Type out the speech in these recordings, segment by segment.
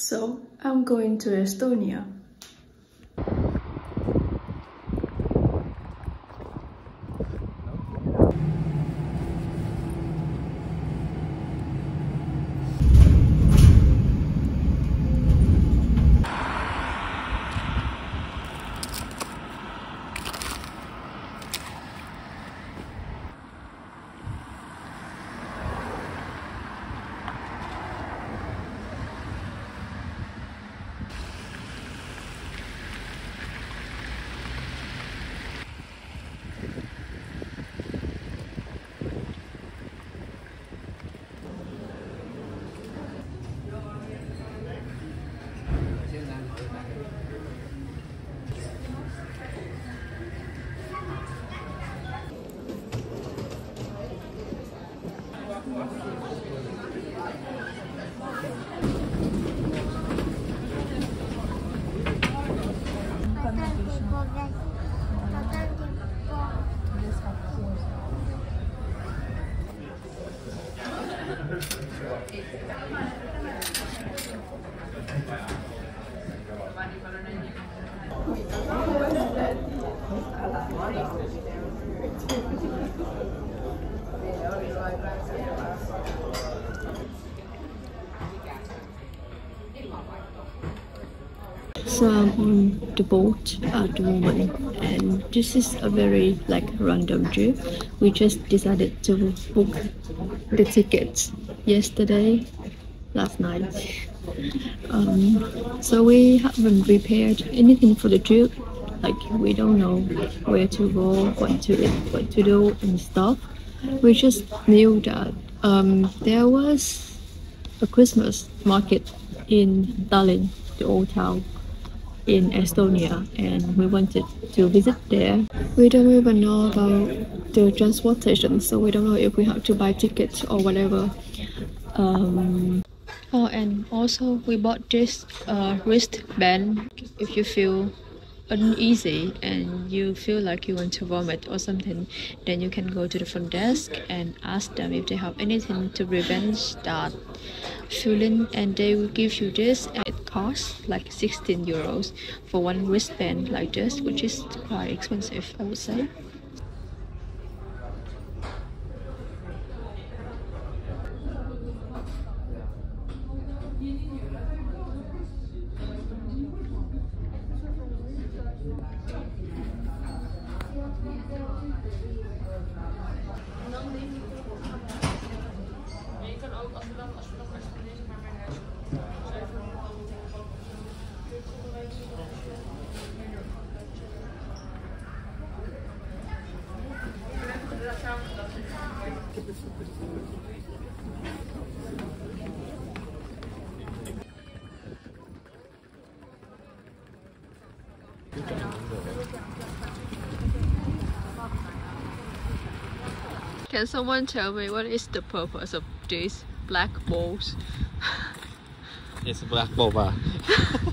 So I'm going to Estonia. So I'm on the boat at the moment and this is a very like random trip. We just decided to book the tickets yesterday, last night. Um, so we haven't prepared anything for the trip. Like we don't know where to go, what to eat, what to do and stuff. We just knew that um, there was a Christmas market in Tallinn, the old town in Estonia and we wanted to visit there. We don't even know about the transportation so we don't know if we have to buy tickets or whatever. Um, oh and also we bought this uh, wristband if you feel uneasy and you feel like you want to vomit or something then you can go to the front desk and ask them if they have anything to prevent that feeling and they will give you this it costs like 16 euros for one wristband like this which is quite expensive i would say Can someone tell me what is the purpose of these black balls? It's black boba.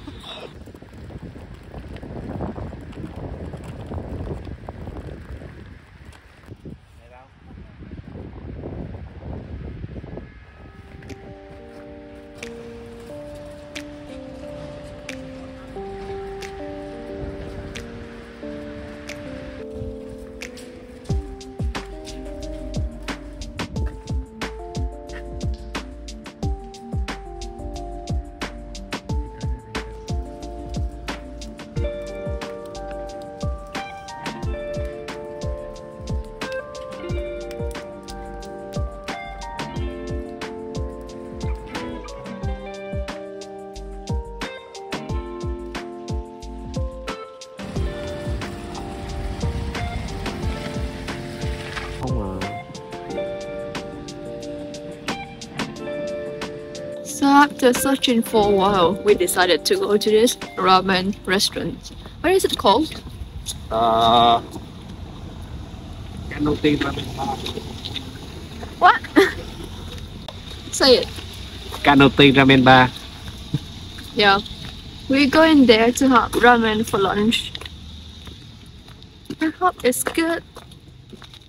after searching for a while, we decided to go to this ramen restaurant. What is it called? Uh, Canopy Ramen Bar. What? Say it. Canopy Ramen Bar. Yeah. We're going there to have ramen for lunch. I hope it's good.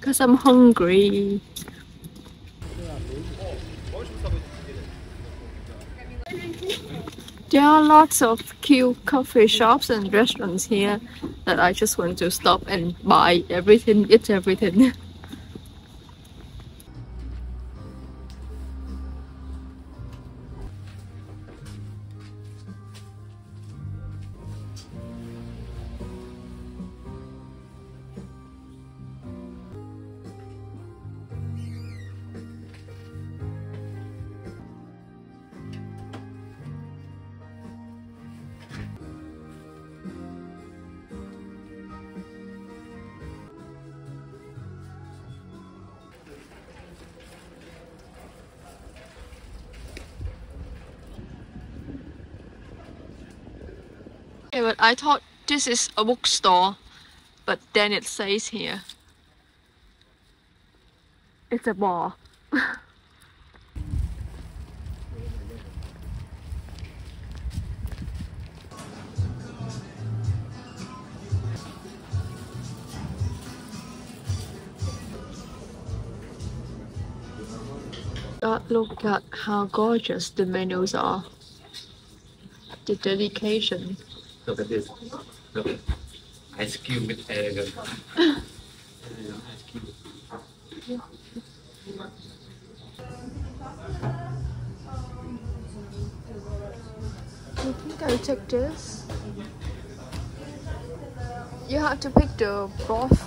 Cause I'm hungry. There are lots of cute coffee shops and restaurants here that I just want to stop and buy everything, eat everything. Yeah, but I thought this is a bookstore, but then it says here it's a bar. But look at how gorgeous the menus are. The dedication. Look at this. Look. Ice cube with air. Ice cube. I think I'll take this. You have to pick the broth.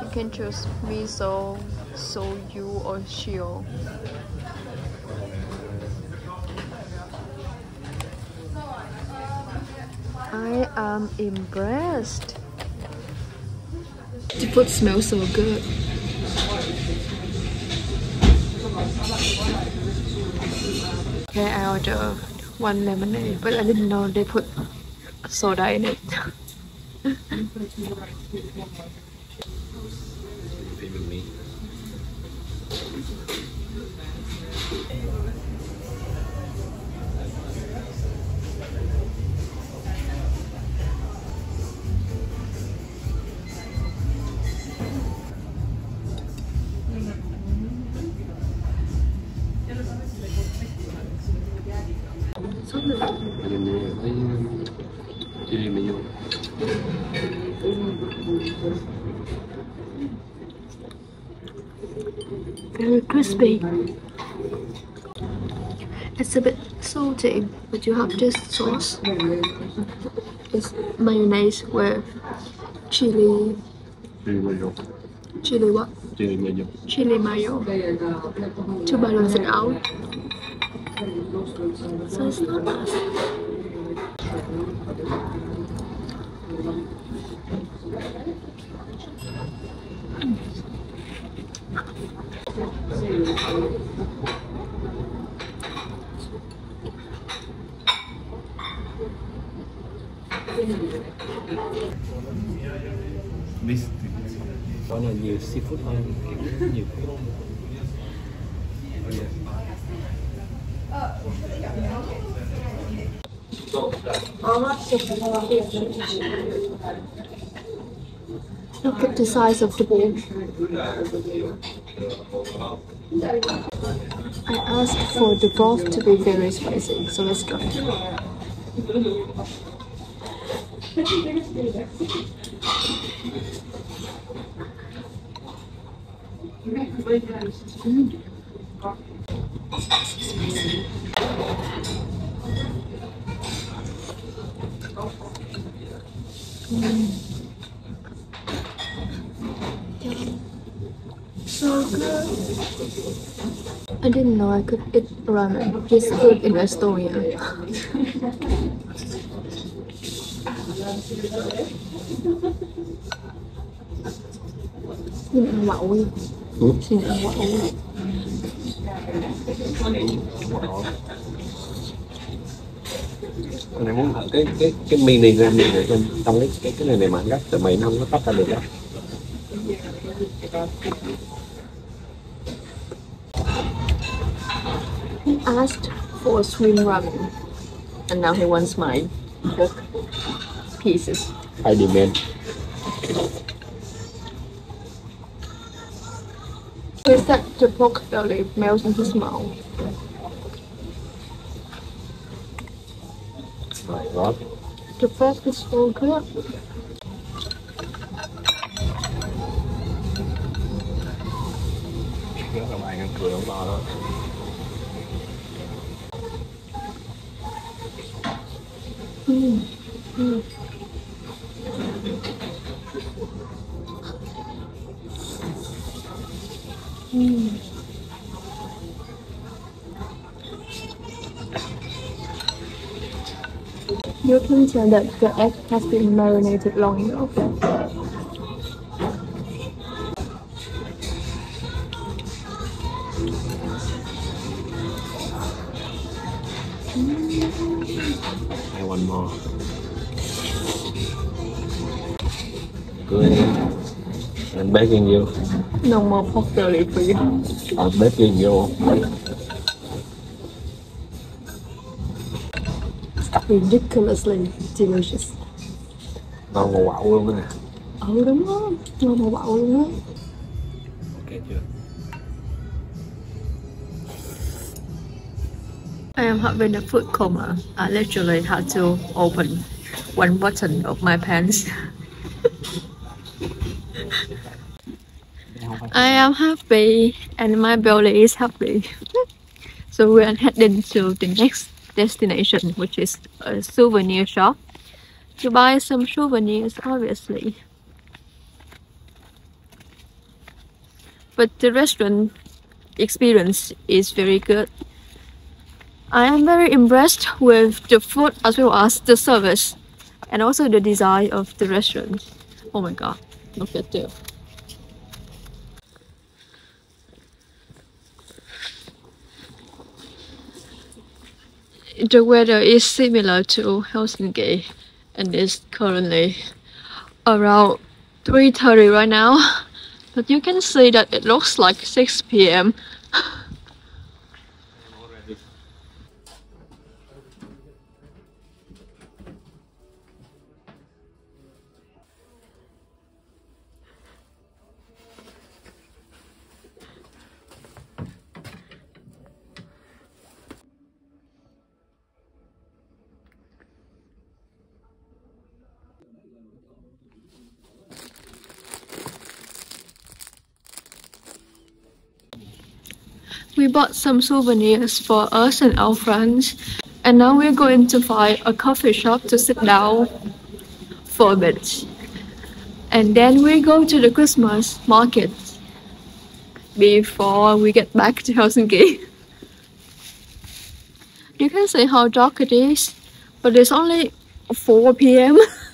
You can choose miso, shoyu, or shio. I am impressed. The food smells so good. Okay, I ordered one lemonade, but I didn't know they put soda in it. Filming me. Crispy. It's a bit salty, but you have this sauce. It's mayonnaise with chili, Chili vô. chili what? Chili vô. Chili mayo to balance it out. So it's not bad. Mixed. Đó là nhiều seafood hơn. Nhiều. Look at the size of the bowl. I asked for the broth to be very spicy, so let's try. So good. I didn't know I could eat ramen. This food in Estonia. Xin ăn quậu đi. Xin ăn quậu đi. Anh này muốn cái cái cái mini gram này để trong trong cái cái cái này này mà anh gấp tại mày nó không có tách ra được đó. Asked for a swim ramen, and now he wants my pork pieces. I demand. He said the pork belly melts in his mouth. My God. The food is so good. Rất là ăn cười không to. Mm. Mm. Mm. You can tell that the egg has been marinated long enough. Begging you. No more pork belly for you. I'm begging you. Ridiculously delicious. Ngon ngầu quậu luôn nè. Ừ đúng đó, ngon mà bạo luôn á. Ok chưa? I am having a food coma. I literally had to open one button of my pants. I am happy and my belly is happy. so we are heading to the next destination, which is a souvenir shop to buy some souvenirs, obviously. But the restaurant experience is very good. I am very impressed with the food as well as the service and also the design of the restaurant. Oh my god, look at that. The weather is similar to Helsinki and it's currently around 3.30 right now. But you can see that it looks like 6 p.m. We bought some souvenirs for us and our friends, and now we're going to find a coffee shop to sit down for a bit. And then we go to the Christmas market before we get back to Helsinki. You can see how dark it is, but it's only 4 p.m.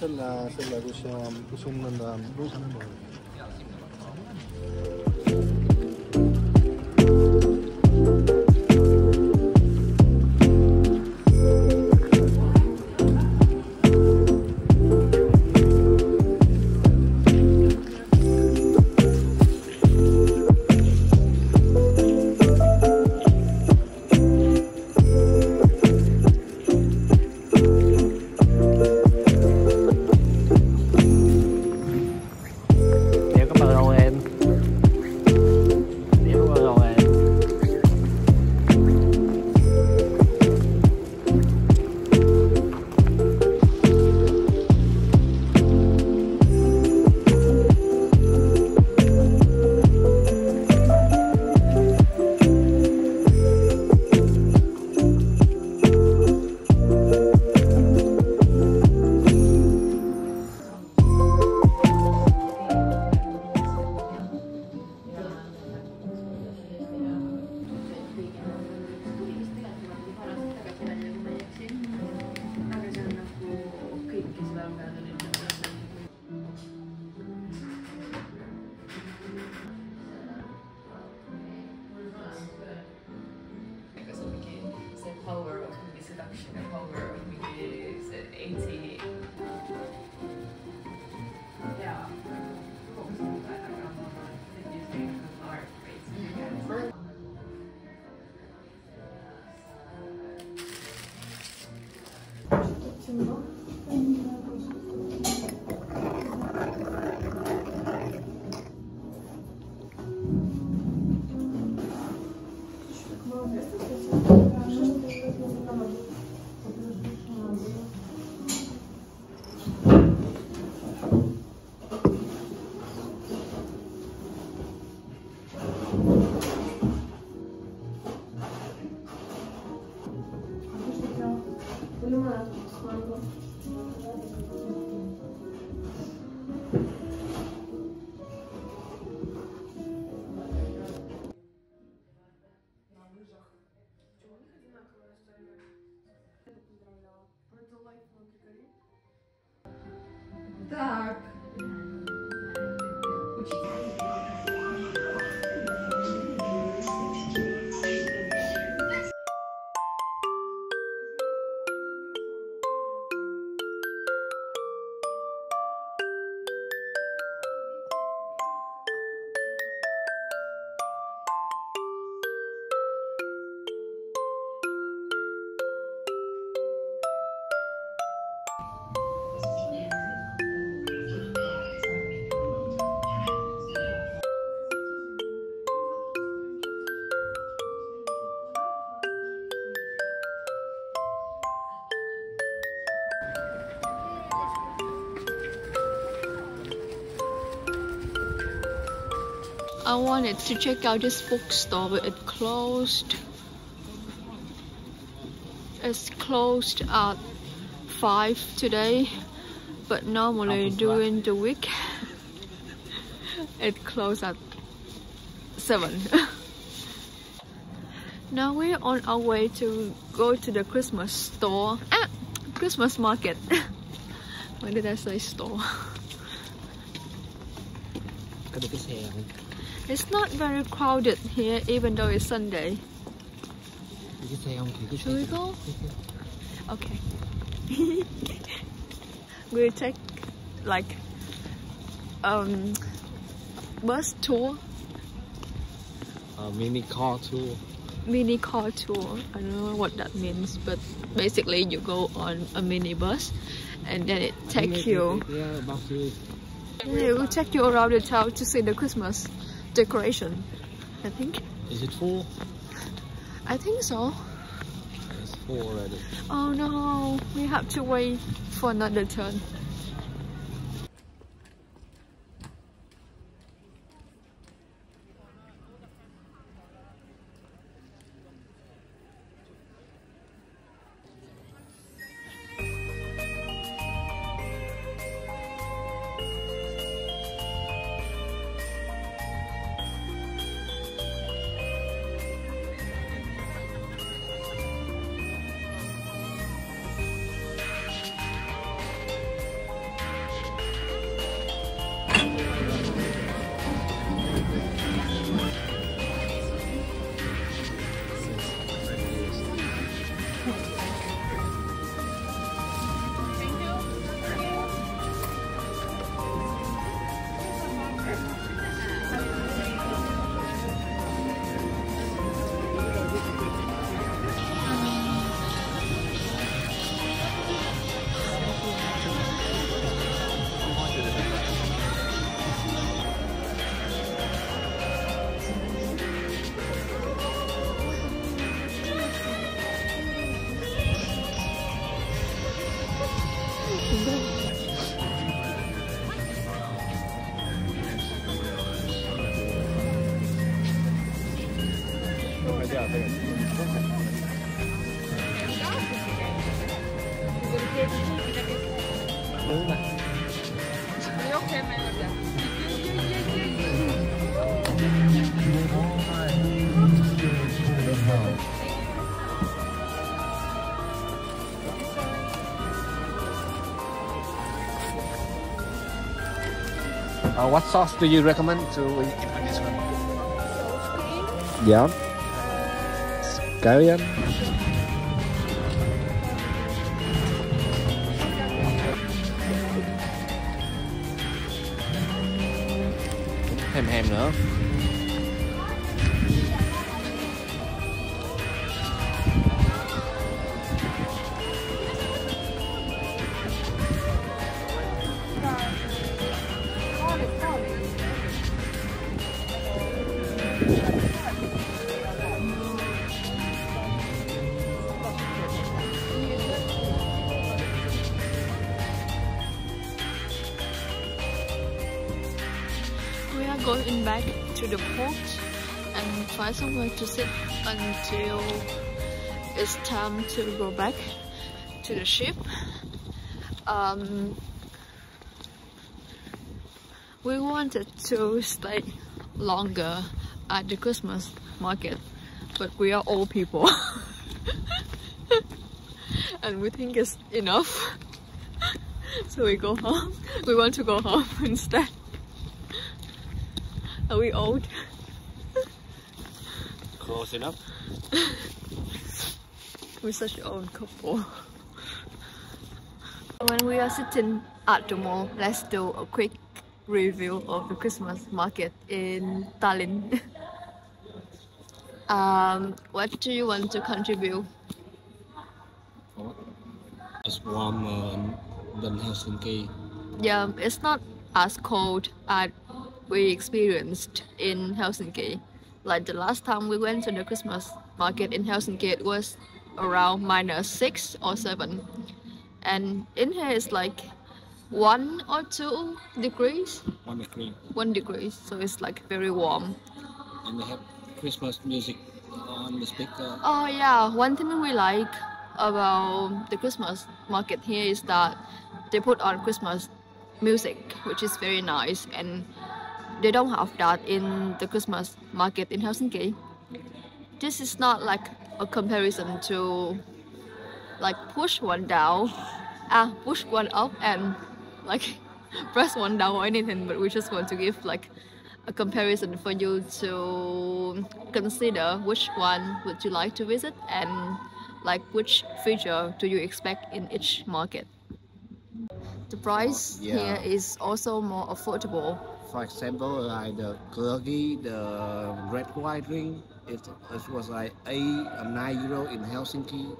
sella sella kusum kusum nanda kusum nanda 2018. I wanted to check out this bookstore, but it closed. It's closed at five today, but normally during the week it closed at seven. now we're on our way to go to the Christmas store. Ah, Christmas market. Why did I say store? Có được cái xe không It's not very crowded here, even though it's Sunday. Được cái xe không thì cái Should we go? Okay. we'll take like um bus tour, A mini car tour mini car tour. I don't know what that means, but basically you go on a mini bus and then it take you yeah, nhiêu it will take you around the town to see the Christmas decoration. I think. is it full I think so. it's full already Oh no, we have to wait for another turn. Đúng Uh, what sauce do you recommend to eat with this one? Yeah. Scallion. Hèm hèm nữa. Somewhere to sit until it's time to go back to the ship. Um, we wanted to stay longer at the Christmas market, but we are old people. and we think it's enough. so we go home. We want to go home instead. Are we old? Close enough. We're such an old couple. When we are sitting at the mall, let's do a quick review of the Christmas market in Tallinn. um, what do you want to contribute? It's warmer than Helsinki. Yeah, it's not as cold as we experienced in Helsinki. Like the last time we went to the Christmas market in Helsinki, it was around minus six or seven. And in here it's like one or two degrees. One degree. One degree, so it's like very warm. And they have Christmas music on the speaker. Oh yeah, one thing we like about the Christmas market here is that they put on Christmas music, which is very nice, and they don't have that in the Christmas market in Helsinki. This is not like a comparison to like push one down, ah, push one up and like press one down or anything, but we just want to give like a comparison for you to consider which one would you like to visit and like which feature do you expect in each market. The price Yeah. here is also more affordable. For example, like the Kurgi, the red white ring, it, it was like eight or nine euro in Helsinki,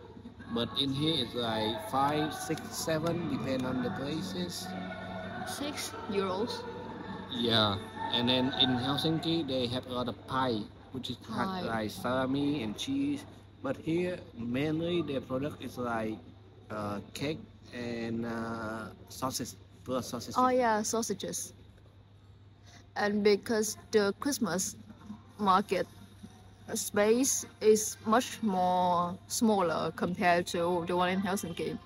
but in here it's like five, six, seven, depend on the places. Six euros. Yeah, and then in Helsinki they have a lot of pie, which is Pie. like salami and cheese. But here mainly their product is like uh, cake and uh, sausage, plus sausage. Oh yeah, sausages. And because the Christmas market space is much more smaller compared to the one in Helsinki.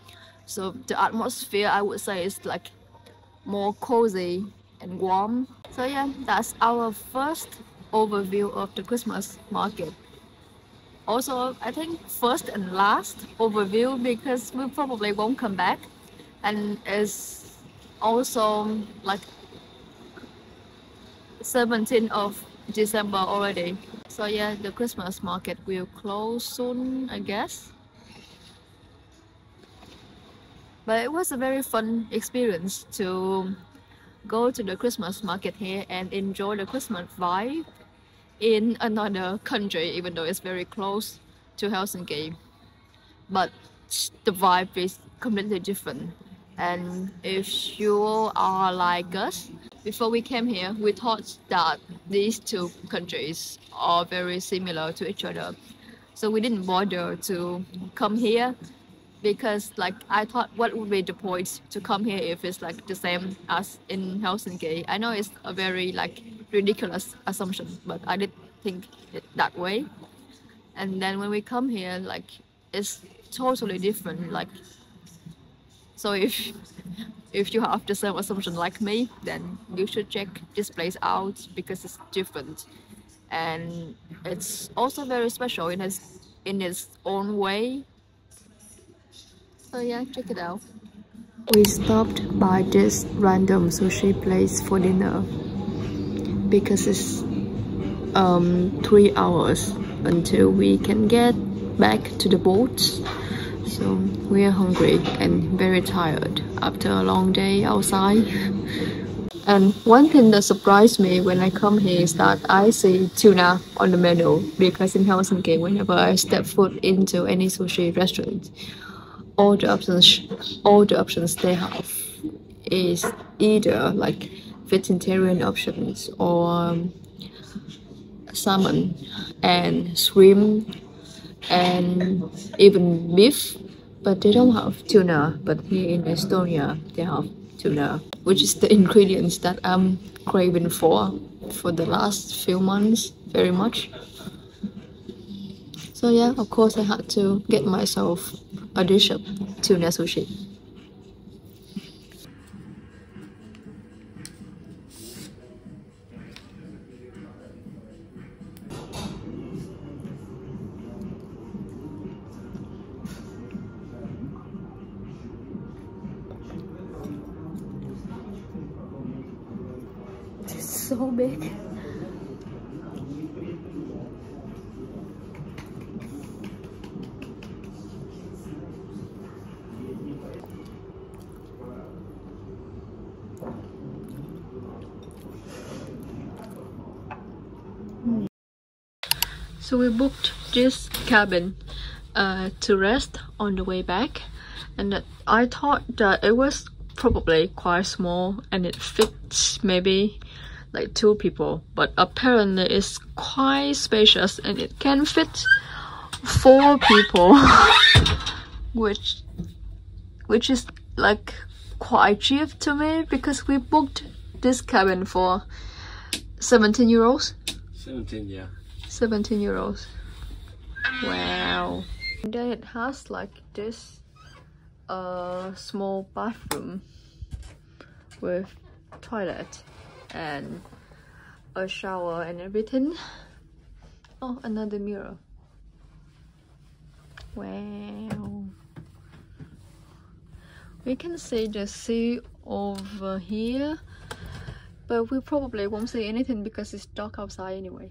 So the atmosphere I would say is like more cozy and warm. So yeah, that's our first overview of the Christmas market. Also, I think first and last overview because we probably won't come back and it's also like 17th of December already. So yeah, the Christmas market will close soon, I guess. But it was a very fun experience to go to the Christmas market here and enjoy the Christmas vibe in another country, even though it's very close to Helsinki. But the vibe is completely different. And if you are like us, before we came here, we thought that these two countries are very similar to each other. So we didn't bother to come here because like I thought what would be the point to come here if it's like the same as in Helsinki. I know it's a very like ridiculous assumption, but I did think it that way. And then when we come here, like it's totally different. Like so if if you have the same assumption like me, then you should check this place out because it's different. And it's also very special in its in its own way. So yeah, check it out. We stopped by this random sushi place for dinner because it's um, three hours until we can get back to the boat. So we are hungry and very tired after a long day outside. And one thing that surprised me when I come here is that I see tuna on the menu because in Helsinki, whenever I step foot into any sushi restaurant, all the options, all the options they have is either like vegetarian options or um, salmon and shrimp and even beef but they don't have tuna but here in estonia they have tuna which is the ingredients that i'm craving for for the last few months very much. So yeah of course i had to get myself a dish of tuna sushi big. So we booked this cabin uh, to rest on the way back, and I thought that it was probably quite small and it fits maybe like two people, but apparently it's quite spacious and it can fit four people, which which is like quite cheap to me because we booked this cabin for 17 euros. 17, yeah. 17 euros. Wow. And then it has like this uh, small bathroom with toilet and a shower and everything. Oh, another mirror. Wow. We can see the sea over here, but we probably won't see anything because it's dark outside anyway.